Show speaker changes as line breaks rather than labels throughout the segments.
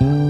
Haven't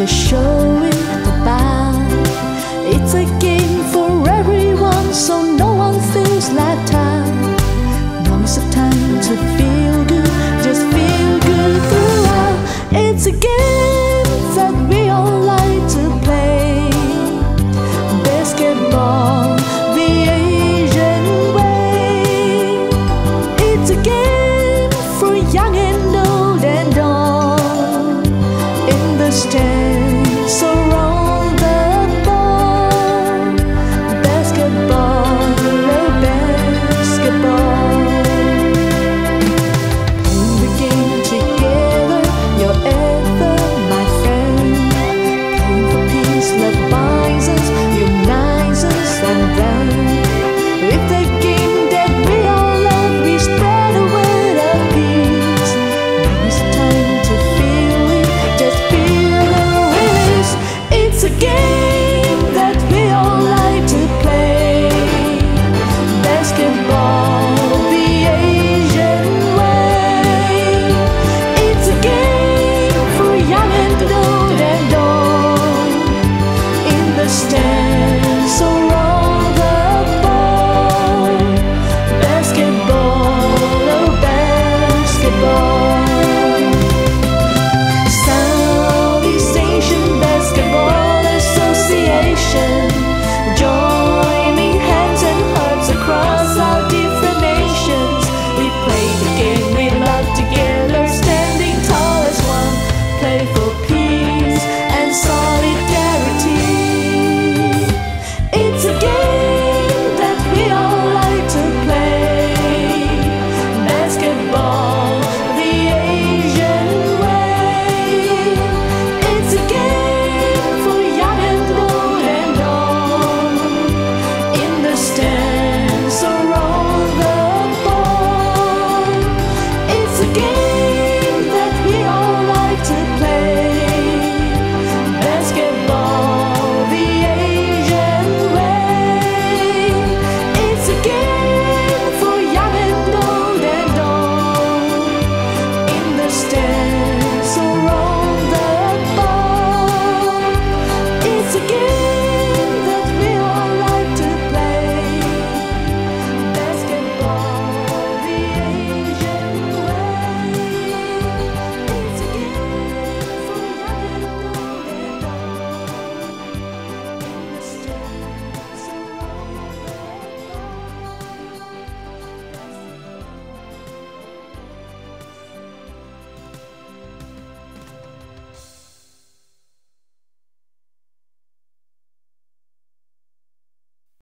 的手 stand so right.